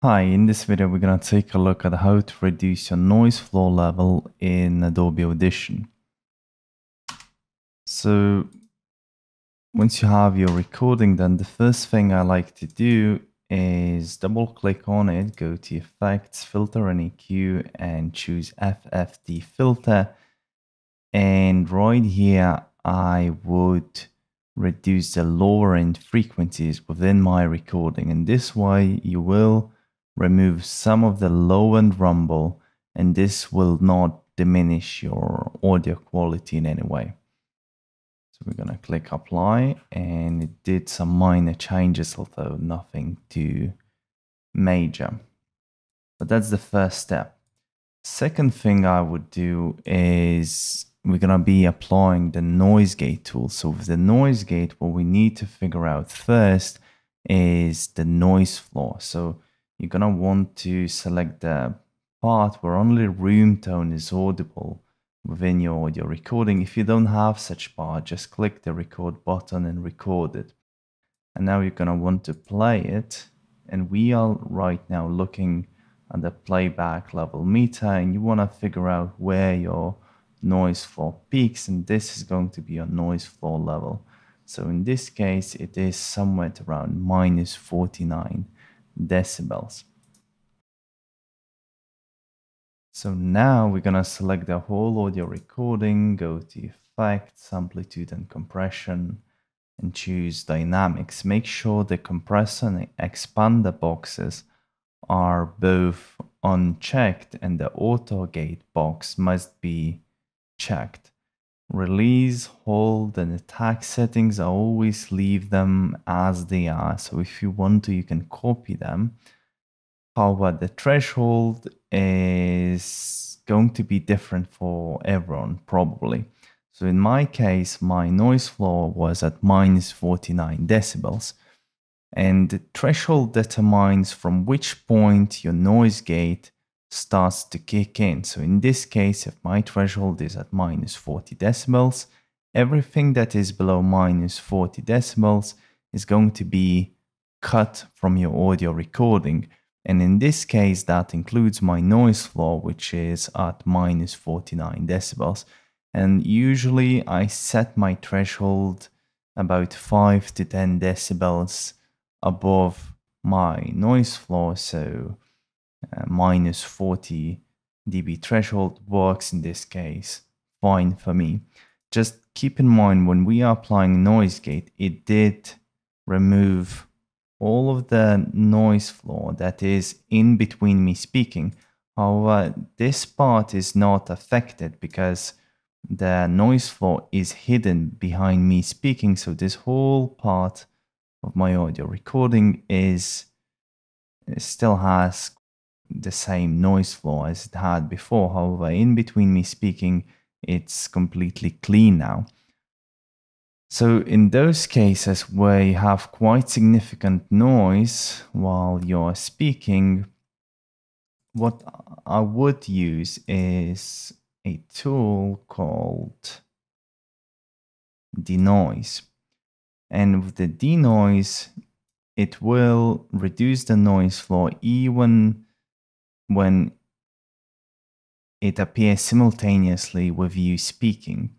Hi, in this video we're going to take a look at how to reduce your noise floor level in Adobe Audition. So once you have your recording then the first thing I like to do is double click on it, go to Effects, Filter and EQ and choose FFT Filter and right here I would reduce the lower end frequencies within my recording and this way you will remove some of the low end rumble and this will not diminish your audio quality in any way. So we're going to click apply and it did some minor changes although nothing too major. But that's the first step. Second thing I would do is we're going to be applying the noise gate tool. So with the noise gate, what we need to figure out first is the noise floor. So you're to want to select the part where only room tone is audible within your audio recording. If you don't have such part, just click the record button and record it. And now you're to want to play it. And we are right now looking at the playback level meter and you want to figure out where your noise floor peaks and this is going to be your noise floor level. So in this case, it is somewhere around minus 49 decibels. So now we're gonna select the whole audio recording, go to effects, amplitude and compression, and choose dynamics. Make sure the compressor and expander boxes are both unchecked and the auto gate box must be checked. Release, hold, and attack settings, I always leave them as they are. So if you want to, you can copy them. However, the threshold is going to be different for everyone, probably. So in my case, my noise floor was at minus 49 decibels. And the threshold determines from which point your noise gate starts to kick in. So in this case, if my threshold is at minus 40 decibels, everything that is below minus 40 decibels is going to be cut from your audio recording. And in this case, that includes my noise floor, which is at minus 49 decibels. And usually I set my threshold about 5 to 10 decibels above my noise floor. So Uh, minus 40 dB threshold works in this case fine for me. Just keep in mind when we are applying noise gate, it did remove all of the noise floor that is in between me speaking. However, this part is not affected because the noise floor is hidden behind me speaking. So this whole part of my audio recording is still has the same noise floor as it had before. However, in between me speaking, it's completely clean now. So in those cases where you have quite significant noise while you're speaking, what I would use is a tool called denoise. And with the denoise, it will reduce the noise floor even when it appears simultaneously with you speaking.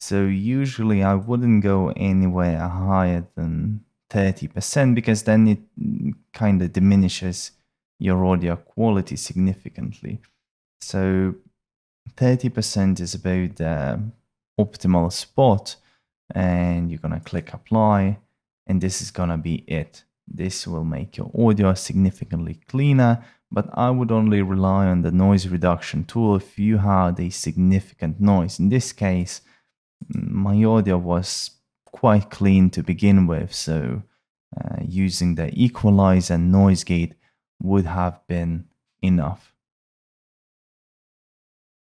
So usually I wouldn't go anywhere higher than 30% because then it kind of diminishes your audio quality significantly. So 30% is about the optimal spot and you're going to click apply and this is going to be it. This will make your audio significantly cleaner but I would only rely on the noise reduction tool if you had a significant noise. In this case, my audio was quite clean to begin with, so uh, using the equalizer and noise gate would have been enough.